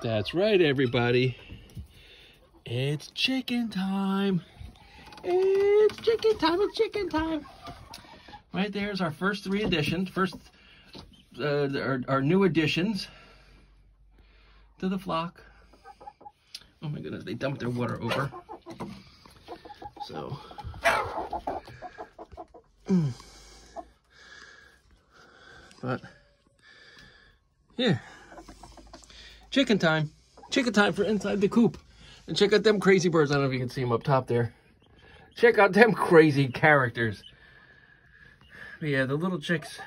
That's right, everybody. It's chicken time. It's chicken time. It's chicken time. Right there's our first three additions. First, uh, our, our new additions to the flock. Oh my goodness, they dumped their water over. So. But, yeah. Chicken time. Chicken time for inside the coop. And check out them crazy birds. I don't know if you can see them up top there. Check out them crazy characters. But yeah, the little chicks,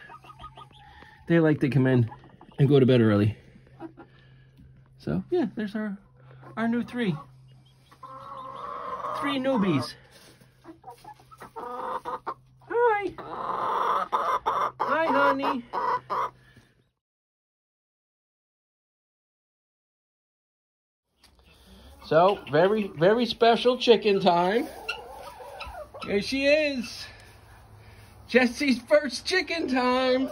they like to come in and go to bed early. So yeah, there's our our new three. Three newbies. Hi. Hi, honey. So, very, very special chicken time. Here she is. Jessie's first chicken time.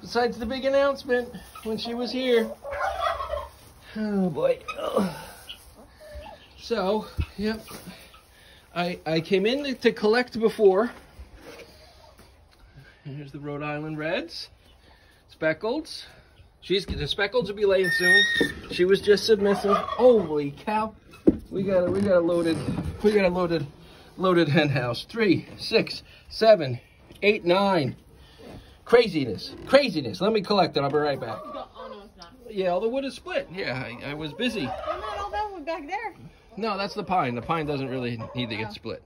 Besides the big announcement when she was here. Oh boy. So, yep. I I came in to collect before. Here's the Rhode Island Reds. Speckleds. She's the Speckleds will be laying soon. She was just submissive. Holy cow. We got a we got a loaded we got a loaded loaded hen house. Three, six, seven, eight, nine. Craziness. Craziness. Let me collect it. I'll be right back. No, it's not. Yeah, all the wood is split. Yeah, I, I was busy. Not all that one back there. No, that's the pine. The pine doesn't really need to get split.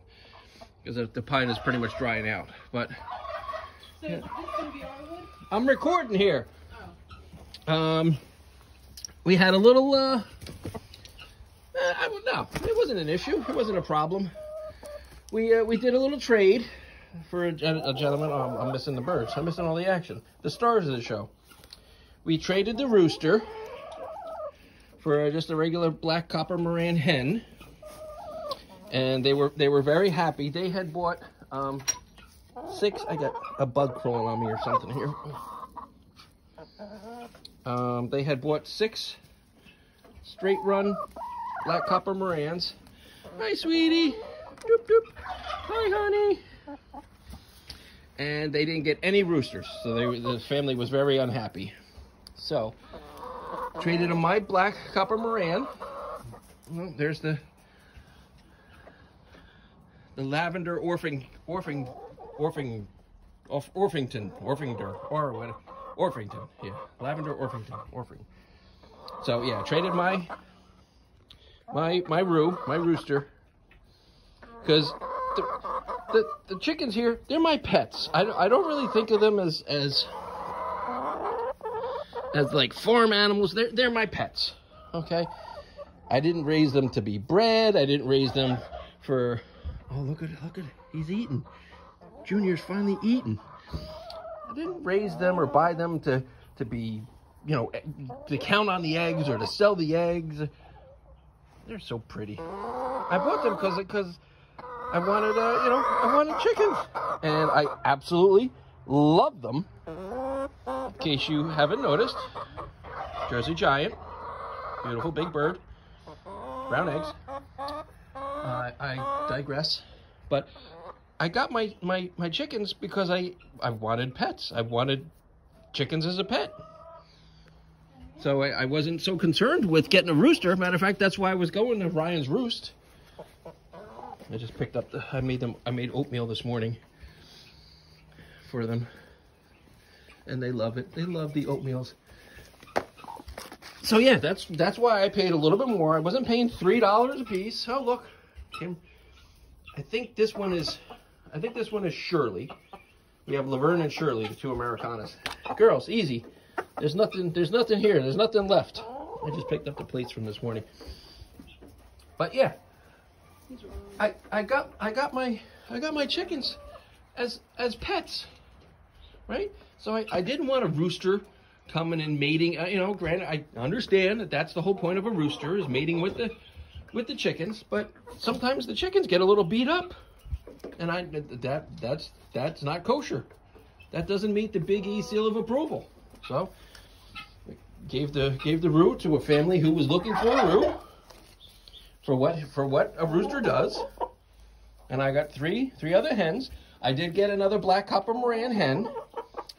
Because the, pine is pretty much drying out. But So is this going to be our wood? I'm recording here. Um, we had a little, uh, eh, I don't know. It wasn't an issue. It wasn't a problem. We, uh, we did a little trade for a, a gentleman. Oh, I'm, I'm missing the birds. I'm missing all the action. The stars of the show. We traded the rooster for just a regular black copper Maran hen. And they were they were very happy. They had bought um, six. I got a bug crawling on me or something here. Um, they had bought six straight run black copper Marans. Hi, sweetie. Doop, doop. Hi, honey. And they didn't get any roosters, so they, the family was very unhappy. So, traded them my black copper Maran. Well, there's the the lavender Orping, Orping, Orping, Orf, Orpington, Orpington, or what? Orpington, yeah, lavender Orpington, Orping. So yeah, traded my my my roo, my rooster, because the, the the chickens here, they're my pets. I I don't really think of them as as as like farm animals. They're they're my pets. Okay, I didn't raise them to be bred. I didn't raise them for. Oh look at look at he's eating. Junior's finally eating. Didn't raise them or buy them to to be, you know, to count on the eggs or to sell the eggs. They're so pretty. I bought them because because I wanted, uh, you know, I wanted chickens, and I absolutely love them. In case you haven't noticed, Jersey Giant, beautiful big bird, brown eggs. Uh, I digress, but I got my, my, my chickens because I, I wanted pets. I wanted chickens as a pet. So I, I wasn't so concerned with getting a rooster. Matter of fact, that's why I was going to Ryan's Roost. I just picked up the, I made them, I made oatmeal this morning for them. And they love it. They love the oatmeals. So yeah, that's that's why I paid a little bit more. I wasn't paying three dollars a piece. Oh look. I think this one is, I think this one is Shirley. We have Laverne and Shirley, the two Americanas. Girls, easy. There's nothing. There's nothing here. There's nothing left. I just picked up the plates from this morning. But yeah, I I got I got my I got my chickens as as pets, right? So I, I didn't want a rooster coming and mating. Uh, you know, granted, I understand that that's the whole point of a rooster is mating with the with the chickens. But sometimes the chickens get a little beat up, and I that that's that's not kosher. That doesn't meet the Big E seal of approval. So gave the gave the roo to a family who was looking for a roo for what for what a rooster does. And I got three three other hens. I did get another black copper Maran hen,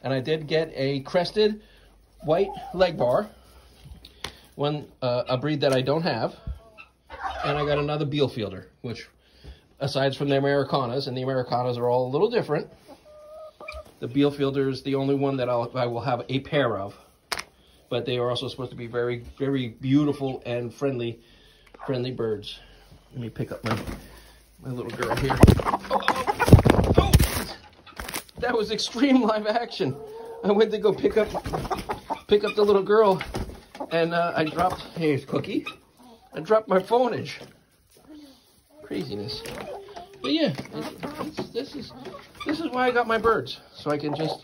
and I did get a crested white leg bar, one uh, a breed that I don't have, and I got another Bielefelder, which aside from the Americanas, and the Americanas are all a little different. The Bielefelder is the only one that I'll, I will have a pair of, but they are also supposed to be very, very beautiful and friendly, friendly birds. Let me pick up my my little girl here. Oh, oh, oh. That was extreme live action. I went to go pick up pick up the little girl, and uh, I dropped. Here's Cookie. I dropped my phoneage. Craziness. But yeah, this is this is why I got my birds, so I can just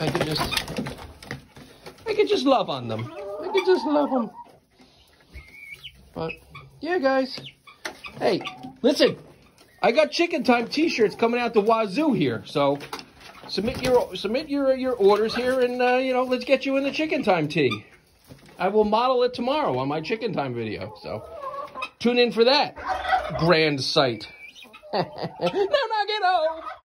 I can just I can just love on them. I can just love them. But yeah, guys. Hey, listen. I got Chicken Time T-shirts coming out the wazoo here, so submit your submit your your orders here, and uh, you know let's get you in the Chicken Time tee. I will model it tomorrow on my Chicken Time video, so tune in for that grand sight. no nugget